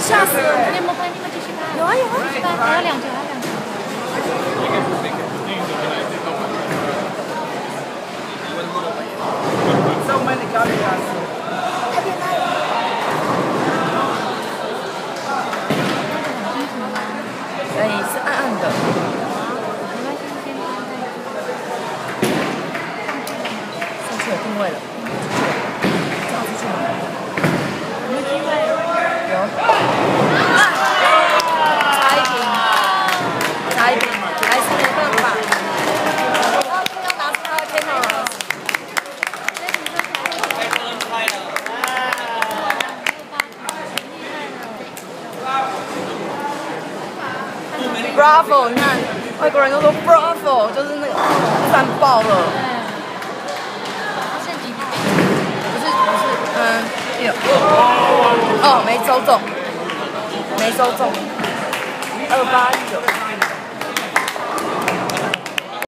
吓死了！你有没有拍？你们哎，是暗暗的。上次有定位了。Bravo！你看，外国人都说 Bravo，就是那个赞爆了。不是不是，嗯，有。哦，没抽中，没抽中，二八一九。